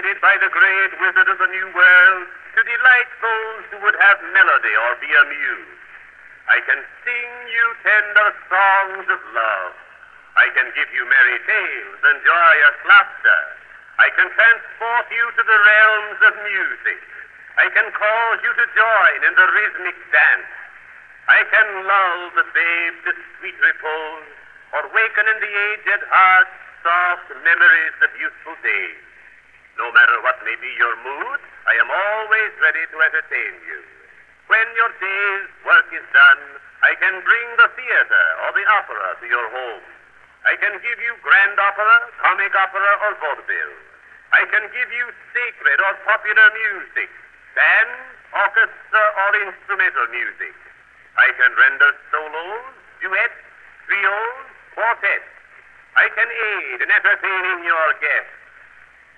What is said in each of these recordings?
created by the great wizard of the New World to delight those who would have melody or be amused. I can sing you tender songs of love. I can give you merry tales and joyous laughter. I can transport you to the realms of music. I can cause you to join in the rhythmic dance. I can lull the babe to sweet repose, or waken in the aged heart soft memories of youthful days. No matter what may be your mood, I am always ready to entertain you. When your day's work is done, I can bring the theater or the opera to your home. I can give you grand opera, comic opera, or vaudeville. I can give you sacred or popular music, band, orchestra, or instrumental music. I can render solos, duets, trios, quartets. I can aid in entertaining your guests.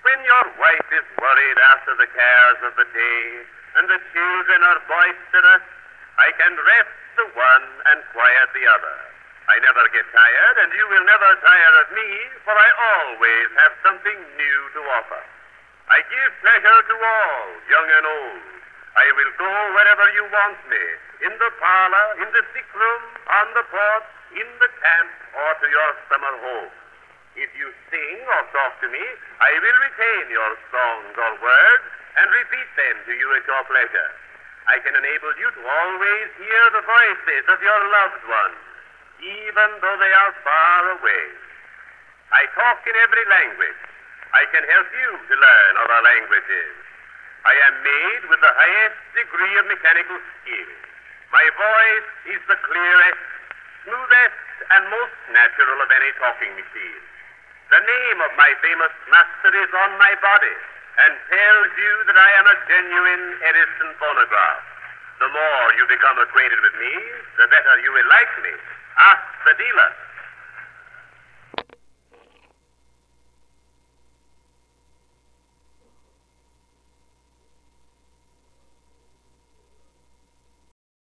When your wife is worried after the cares of the day and the children are boisterous, I can rest the one and quiet the other. I never get tired, and you will never tire of me, for I always have something new to offer. I give pleasure to all, young and old. I will go wherever you want me, in the parlor, in the sick room, on the porch, in the camp, or to your summer home. If you sing or talk to me, I will retain your songs or words and repeat them to you at your pleasure. I can enable you to always hear the voices of your loved ones, even though they are far away. I talk in every language. I can help you to learn other languages. I am made with the highest degree of mechanical skill. My voice is the clearest, smoothest, and most natural of any talking machine. The name of my famous master is on my body and tells you that I am a genuine Edison phonograph. The more you become acquainted with me, the better you will like me. Ask the dealer.